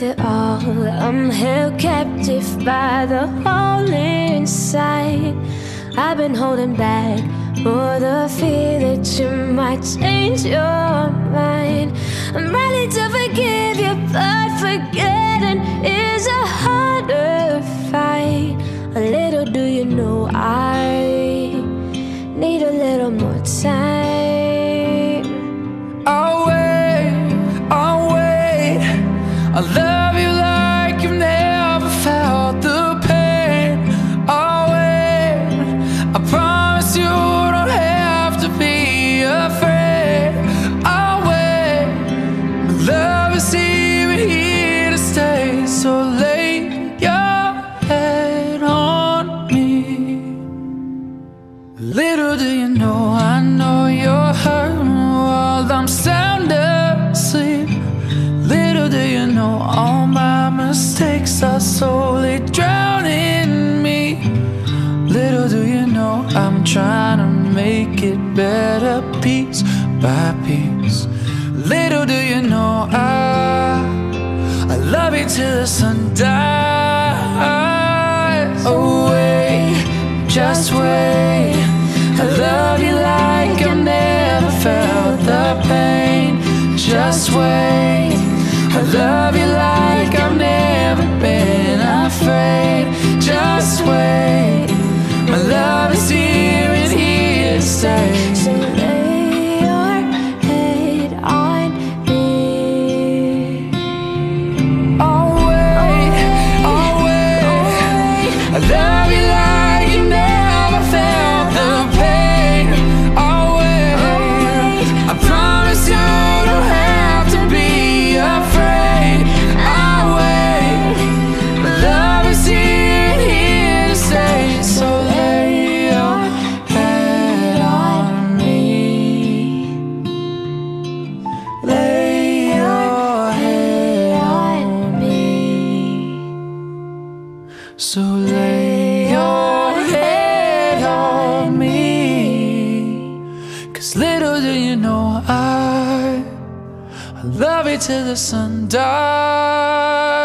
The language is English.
It all, I'm held captive by the hole inside. I've been holding back for the fear that you might change your mind. I'm ready to forgive you, but forgetting is a harder fight. A little do you know I need a little more time. Little do you know, I know you're hurting while I'm sound asleep. Little do you know, all my mistakes are slowly drowning me. Little do you know, I'm trying to make it better piece by piece. Little do you know, I, I love you till the sun dies. Just wait. I love you like I've never felt the pain. Just wait. I love you like I've never been afraid. Just wait. My love is here and here to stay. So lay your head on me. I'll wait, I'll wait. I love you So lay your head on me. Cause little do you know I, I love you till the sun dies.